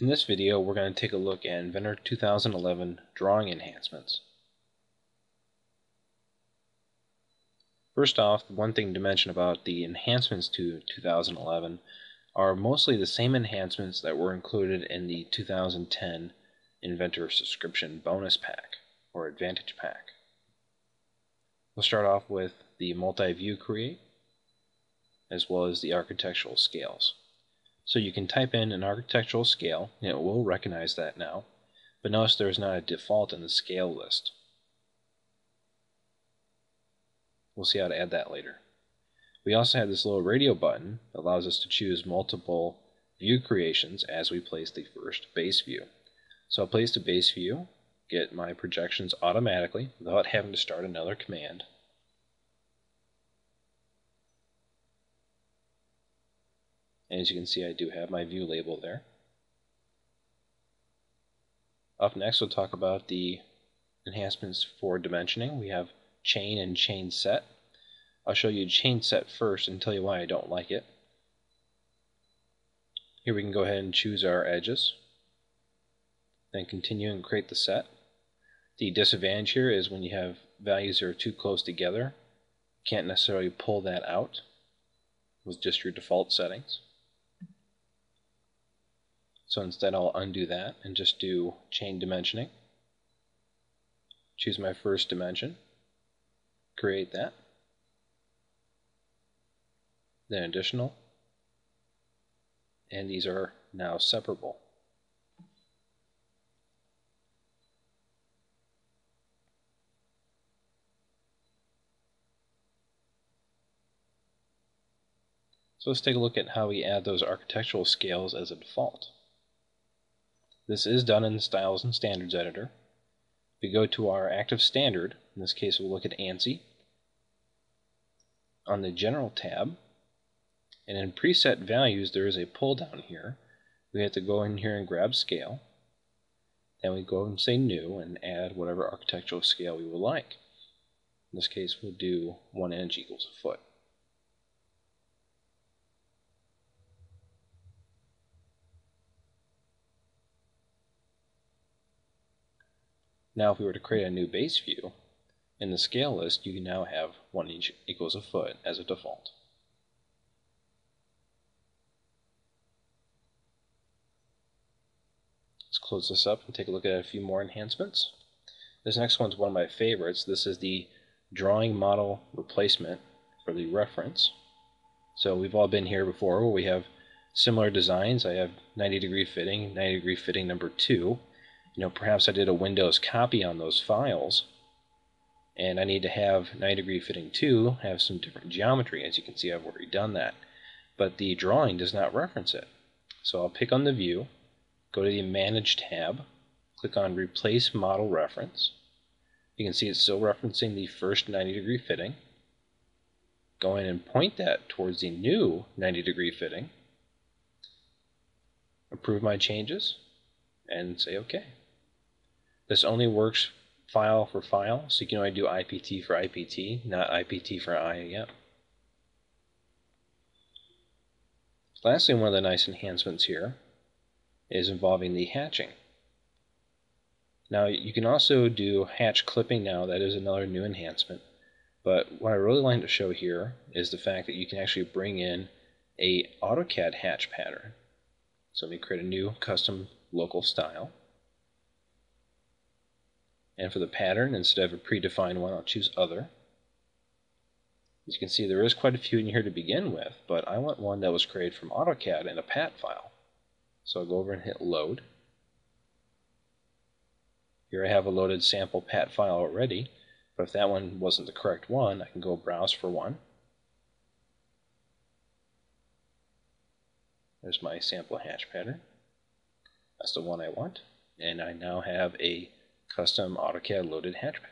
In this video, we're going to take a look at Inventor 2011 drawing enhancements. First off, one thing to mention about the enhancements to 2011 are mostly the same enhancements that were included in the 2010 Inventor Subscription Bonus Pack, or Advantage Pack. We'll start off with the multi-view create, as well as the architectural scales. So you can type in an architectural scale, and it will recognize that now, but notice there's not a default in the scale list. We'll see how to add that later. We also have this little radio button that allows us to choose multiple view creations as we place the first base view. So I'll place the base view, get my projections automatically without having to start another command. And as you can see, I do have my view label there. Up next, we'll talk about the enhancements for dimensioning. We have chain and chain set. I'll show you chain set first and tell you why I don't like it. Here we can go ahead and choose our edges. Then continue and create the set. The disadvantage here is when you have values that are too close together, you can't necessarily pull that out with just your default settings. So instead I'll undo that and just do chain dimensioning. Choose my first dimension, create that, then additional, and these are now separable. So let's take a look at how we add those architectural scales as a default. This is done in the Styles and Standards editor. We go to our active standard, in this case we'll look at ANSI. On the General tab, and in preset values there is a pull down here. We have to go in here and grab scale. Then we go and say new and add whatever architectural scale we would like. In this case we'll do 1 inch equals a foot. Now if we were to create a new base view, in the scale list you now have 1 inch equals a foot as a default. Let's close this up and take a look at a few more enhancements. This next one's one of my favorites. This is the drawing model replacement for the reference. So we've all been here before where we have similar designs. I have 90 degree fitting, 90 degree fitting number 2, you know, perhaps I did a Windows copy on those files, and I need to have 90 degree fitting 2 have some different geometry. As you can see, I've already done that. But the drawing does not reference it. So I'll pick on the view, go to the Manage tab, click on Replace Model Reference. You can see it's still referencing the first 90 degree fitting. Go in and point that towards the new 90 degree fitting. Approve my changes and say OK. This only works file for file, so you can only do IPT for IPT, not IPT for IAM. Lastly, one of the nice enhancements here is involving the hatching. Now you can also do hatch clipping now, that is another new enhancement. But what I really like to show here is the fact that you can actually bring in a AutoCAD hatch pattern. So let me create a new custom local style. And for the pattern, instead of a predefined one, I'll choose Other. As you can see, there is quite a few in here to begin with, but I want one that was created from AutoCAD in a PAT file. So I'll go over and hit Load. Here I have a loaded sample PAT file already, but if that one wasn't the correct one, I can go browse for one. There's my sample hatch pattern. That's the one I want. And I now have a custom AutoCAD loaded hatch pattern.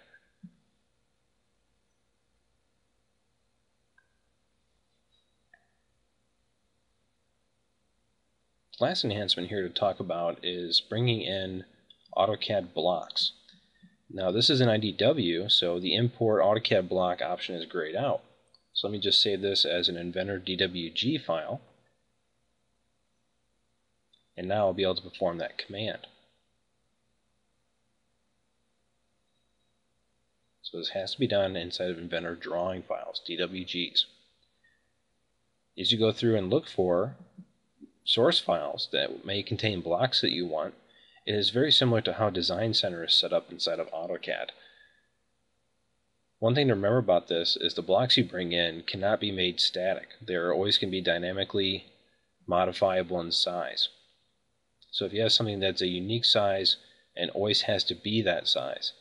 Last enhancement here to talk about is bringing in AutoCAD blocks. Now this is an IDW, so the import AutoCAD block option is grayed out. So let me just save this as an Inventor DWG file. And now I'll be able to perform that command. So this has to be done inside of Inventor drawing files, DWGs. As you go through and look for source files that may contain blocks that you want, it is very similar to how Design Center is set up inside of AutoCAD. One thing to remember about this is the blocks you bring in cannot be made static. They are always going to be dynamically modifiable in size. So if you have something that's a unique size and always has to be that size,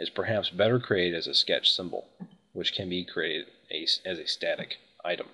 it's perhaps better created as a sketch symbol, which can be created as a static item.